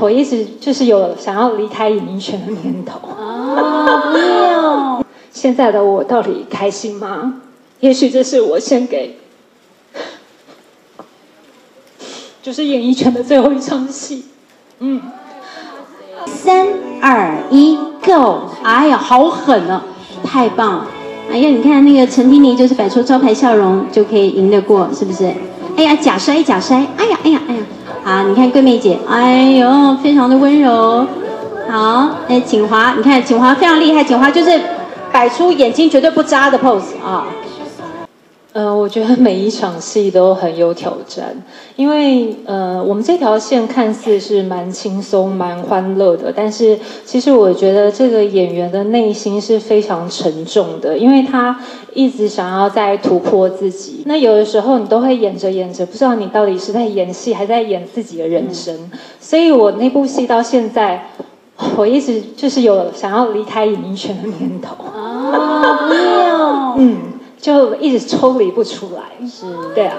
我一直就是有想要离开演艺圈的念头。啊，没有。现在的我到底开心吗？也许这是我献给，就是演艺圈的最后一场戏。嗯，三二一，Go！哎呀，好狠哦，太棒！哎呀，你看那个陈婷妮，就是摆出招牌笑容就可以赢得过，是不是？哎呀，假摔假摔，哎呀哎呀哎呀！啊，你看桂妹姐，哎呦，非常的温柔。好，哎，景华，你看景华非常厉害，景华就是摆出眼睛绝对不眨的 pose 啊。呃，我觉得每一场戏都很有挑战，因为呃，我们这条线看似是蛮轻松、蛮欢乐的，但是其实我觉得这个演员的内心是非常沉重的，因为他一直想要在突破自己。那有的时候你都会演着演着，不知道你到底是在演戏，还在演自己的人生。所以我那部戏到现在，我一直就是有想要离开演艺圈的念头。啊，没有，嗯。就一直抽离不出来，是，对啊。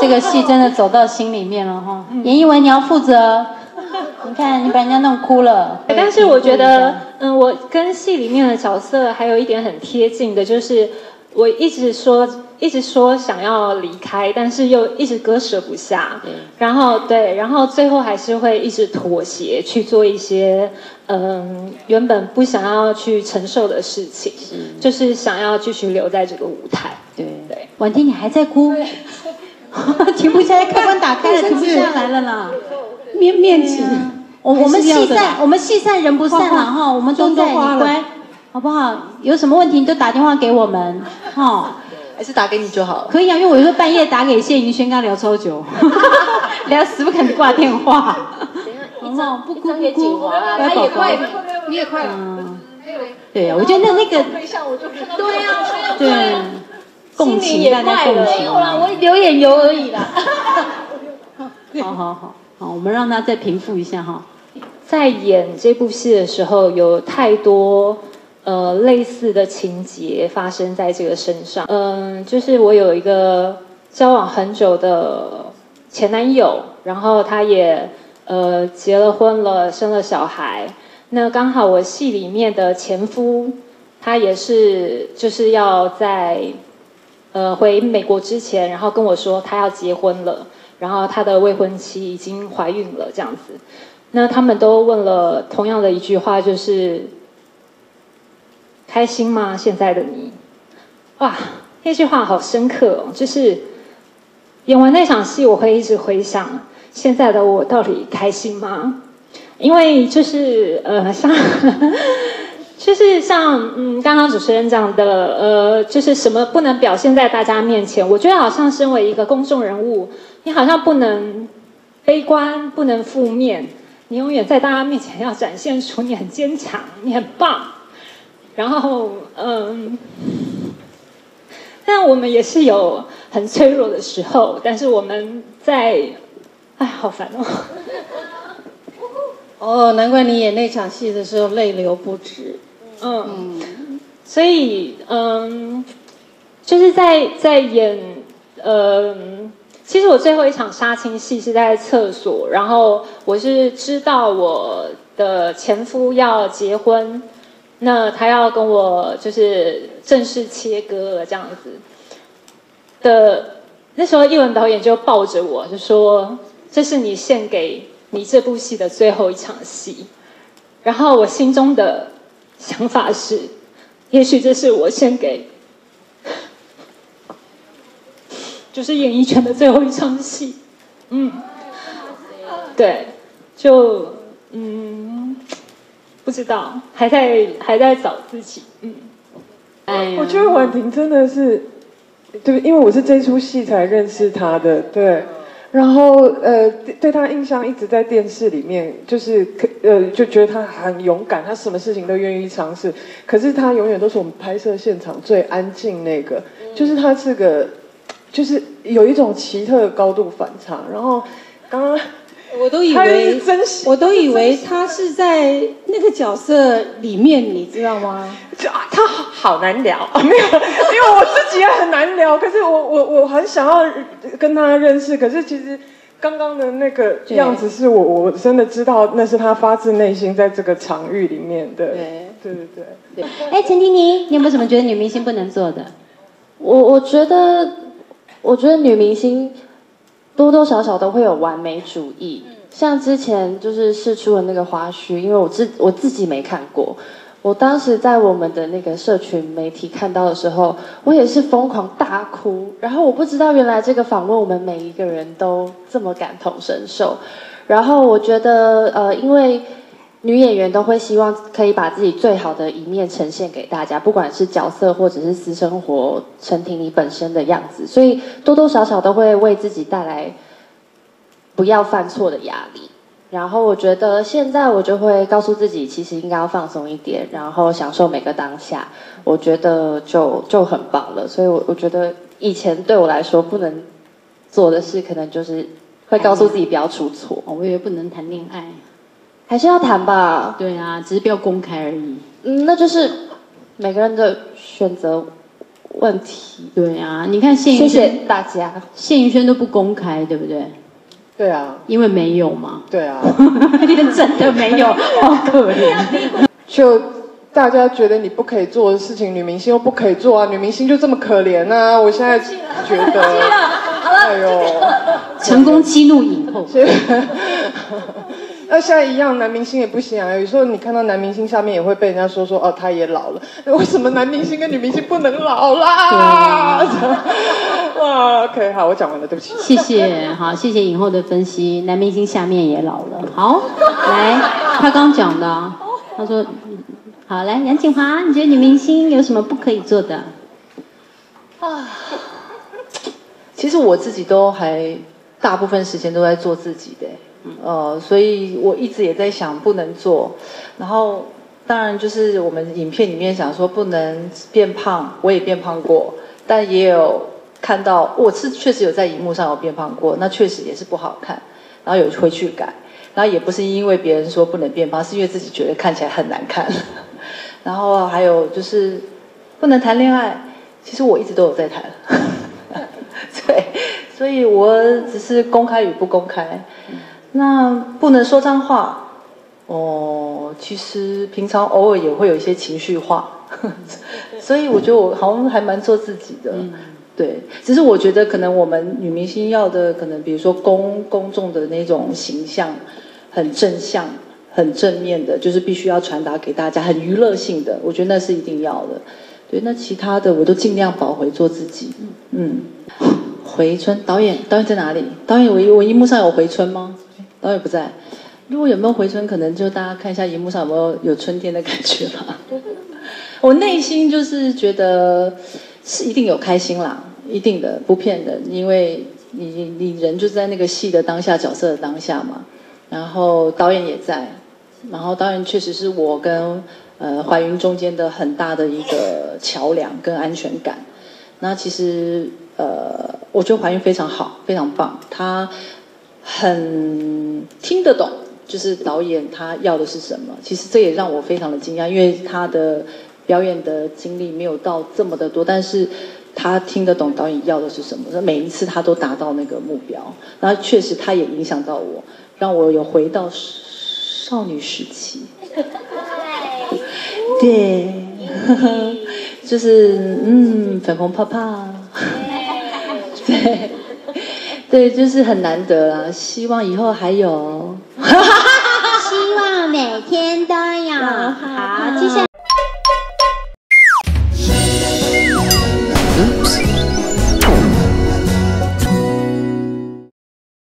这个戏真的走到心里面了哈。严艺文，你要负责。你看，你把人家弄哭了。但是我觉得，嗯，我跟戏里面的角色还有一点很贴近的，就是我一直说。一直说想要离开，但是又一直割舍不下。然后对，然后最后还是会一直妥协去做一些嗯原本不想要去承受的事情，就是想要继续留在这个舞台。对。对，婉婷你还在哭，停不下来，开关打开了，停不下来了啦。面面子，我我们戏散，我们戏散人不散了。哈，我们都在，你乖，好不好？有什么问题你都打电话给我们，哈。还是打给你就好了。可以啊，因为我有时候半夜打给谢云轩，跟他聊超久，聊死不肯挂电话。等一下，不哭不哭，他也快，你也快。嗯，对呀，我觉得那那个，对呀，对，共情大家共情。有啦，我流眼油而已啦。好好好，好，我们让他再平复一下哈。在演这部戏的时候，有太多。呃，类似的情节发生在这个身上。嗯，就是我有一个交往很久的前男友，然后他也呃结了婚了，生了小孩。那刚好我戏里面的前夫，他也是就是要在呃回美国之前，然后跟我说他要结婚了，然后他的未婚妻已经怀孕了这样子。那他们都问了同样的一句话，就是。开心吗？现在的你，哇，那句话好深刻哦。就是演完那场戏，我会一直回想现在的我到底开心吗？因为就是呃，像 就是像嗯，刚刚主持人讲的呃，就是什么不能表现在大家面前。我觉得好像身为一个公众人物，你好像不能悲观，不能负面，你永远在大家面前要展现出你很坚强，你很棒。然后，嗯，但我们也是有很脆弱的时候。但是我们在，哎，好烦哦。哦，难怪你演那场戏的时候泪流不止。嗯，所以，嗯，就是在在演，嗯，其实我最后一场杀青戏是在厕所，然后我是知道我的前夫要结婚。那他要跟我就是正式切割了这样子的，那时候叶文导演就抱着我就说：“这是你献给你这部戏的最后一场戏。”然后我心中的想法是：也许这是我献给，就是演艺圈的最后一场戏。嗯，对，就嗯。不知道，还在还在找自己，嗯，哎，我觉得婉婷真的是，对，因为我是这出戏才认识她的，对，然后呃，对她印象一直在电视里面，就是可呃，就觉得她很勇敢，她什么事情都愿意尝试，可是她永远都是我们拍摄现场最安静那个，就是她是个，就是有一种奇特的高度反差，然后刚刚。我都以为，我都以为他是在那个角色里面，你知道吗？他好难聊，没有，因为我自己也很难聊。可是我我我很想要跟他认识，可是其实刚刚的那个样子是我我真的知道那是他发自内心在这个场域里面的。对对对对。哎，陈婷妮，你有没有什么觉得女明星不能做的？我我觉得，我觉得女明星多多少少都会有完美主义。像之前就是试出的那个花絮，因为我自我自己没看过。我当时在我们的那个社群媒体看到的时候，我也是疯狂大哭。然后我不知道原来这个访问我们每一个人都这么感同身受。然后我觉得，呃，因为女演员都会希望可以把自己最好的一面呈现给大家，不管是角色或者是私生活，陈婷你本身的样子，所以多多少少都会为自己带来不要犯错的压力。然后我觉得现在我就会告诉自己，其实应该要放松一点，然后享受每个当下。我觉得就就很棒了。所以，我我觉得以前对我来说不能做的事，可能就是会告诉自己不要出错。我以为不能谈恋爱，还是要谈吧？对啊，只是不要公开而已。嗯，那就是每个人的选择问题。对啊，你看谢谢谢大家，谢云轩都不公开，对不对？对啊，因为没有嘛。对啊，真的没有，好可怜。就大家觉得你不可以做的事情，女明星又不可以做啊，女明星就这么可怜啊！我现在觉得，哎呦，成功激怒影后。那现在一样，男明星也不行啊。有时候你看到男明星下面也会被人家说说哦，他也老了。为什么男明星跟女明星不能老啦？哇，OK，好，我讲完了，对不起。谢谢，好，谢谢影后的分析。男明星下面也老了。好，来，他刚讲的，他说，好，来，杨锦华，你觉得女明星有什么不可以做的？啊，其实我自己都还大部分时间都在做自己的。呃，所以我一直也在想不能做，然后当然就是我们影片里面想说不能变胖，我也变胖过，但也有看到我是确实有在荧幕上有变胖过，那确实也是不好看，然后有回去改，然后也不是因为别人说不能变胖，是因为自己觉得看起来很难看，然后还有就是不能谈恋爱，其实我一直都有在谈，对，所以我只是公开与不公开。那不能说脏话，哦，其实平常偶尔也会有一些情绪化，所以我觉得我好像还蛮做自己的，对。只是我觉得可能我们女明星要的，可能比如说公公众的那种形象，很正向、很正面的，就是必须要传达给大家，很娱乐性的，我觉得那是一定要的。对，那其他的我都尽量保回做自己。嗯，回春导演，导演在哪里？导演，我我荧幕上有回春吗？导演不在，如果有没有回春，可能就大家看一下荧幕上有没有有春天的感觉吧。我内心就是觉得是一定有开心啦，一定的不骗人，因为你你人就在那个戏的当下，角色的当下嘛。然后导演也在，然后导演确实是我跟呃怀孕中间的很大的一个桥梁跟安全感。那其实呃，我觉得怀孕非常好，非常棒，他。很听得懂，就是导演他要的是什么。其实这也让我非常的惊讶，因为他的表演的经历没有到这么的多，但是他听得懂导演要的是什么。每一次他都达到那个目标，然后确实他也影响到我，让我有回到少女时期。对，就是嗯，粉红泡泡。对。对，就是很难得啦！希望以后还有，希望每天都有。